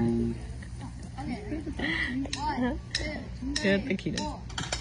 Not the cutest.